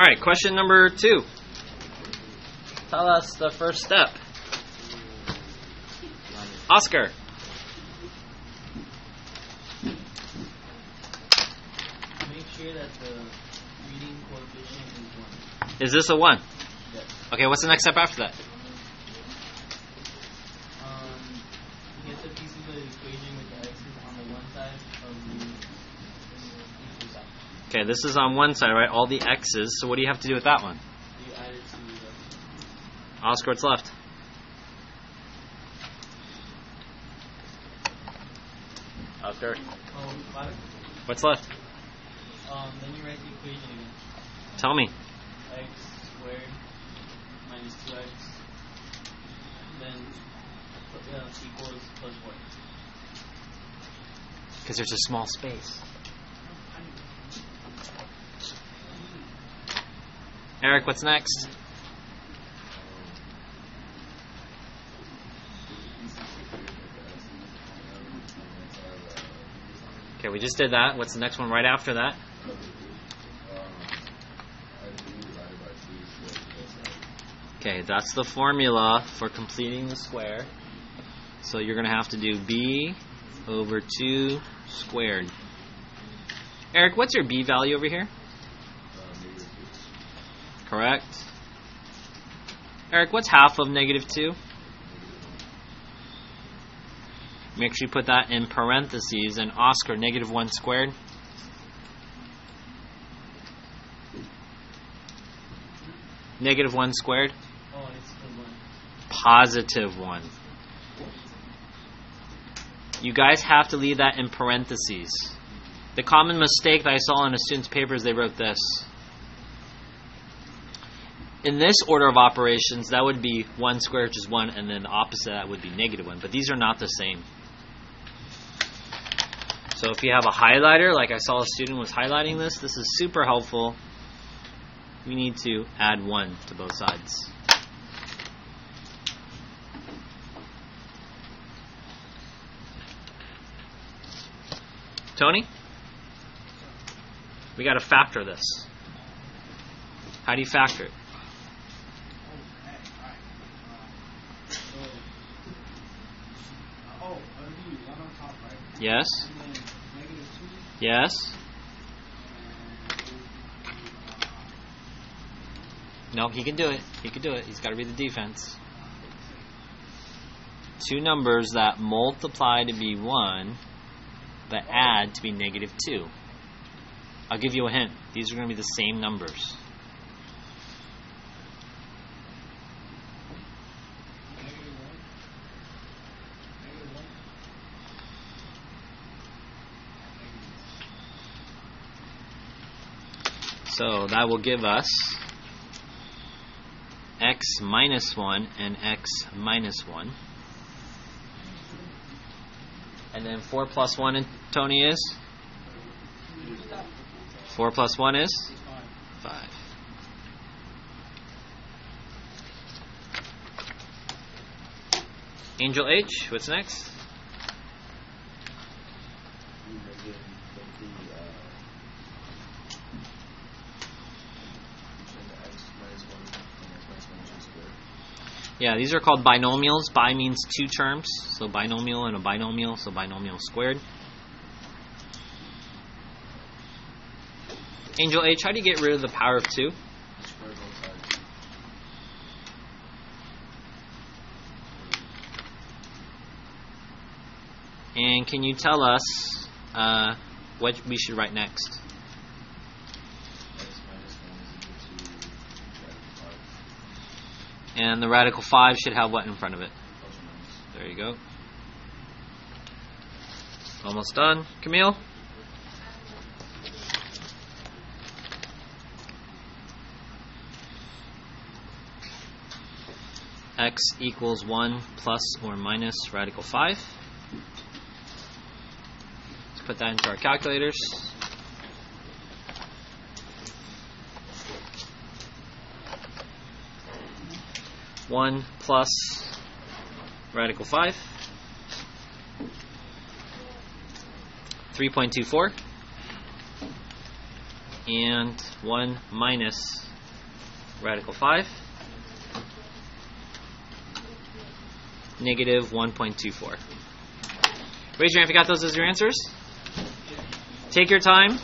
All right, question number two. Tell us the first step. Oscar. Make sure that the leading coefficient is 1. Is this a one? Yes. Okay, what's the next step after that? Um, get the pieces of the equation with the x's on the one side of the equal side. Okay, this is on one side, right? All the x's. So what do you have to do with that one? You add it to the Oscar, what's left? Oscar, five. what's left? Um, then you write the equation again. Tell me. x squared minus 2x then uh, equals plus 4. Because there's a small space. Eric, what's next? Okay, we just did that. What's the next one right after that? Okay, that's the formula for completing the square. So you're going to have to do b over 2 squared. Eric, what's your b value over here? Correct. Eric, what's half of negative 2? Make sure you put that in parentheses. And Oscar, negative 1 squared. Negative 1 squared. Oh, it's the 1. Positive 1. You guys have to leave that in parentheses. The common mistake that I saw in a student's papers, they wrote this. In this order of operations, that would be 1 squared, which is 1, and then the opposite of that would be negative 1. But these are not the same. So if you have a highlighter, like I saw a student was highlighting this, this is super helpful. We need to add 1 to both sides. Tony? We got to factor this. How do you factor it? Oh, it'll be one on top, right? Yes? Yes? No, he can do it. He can do it. He's got to be the defense. Two numbers that multiply to be 1, but add to be negative 2. I'll give you a hint. These are going to be the same numbers. So that will give us x minus 1 and x minus 1. And then 4 plus 1, and Tony, is? 4 plus 1 is? 5. Angel H, what's next? Yeah, these are called binomials. Bi means two terms, so binomial and a binomial, so binomial squared. Angel H, how do you get rid of the power of 2? And can you tell us uh, what we should write next? And the radical 5 should have what in front of it? There you go. Almost done. Camille? x equals 1 plus or minus radical 5. Let's put that into our calculators. One plus radical five. Three point two four. And one minus Radical 5. Negative 1.24. Raise your hand if you got those as your answers. Take your time.